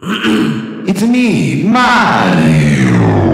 it's me, Mario.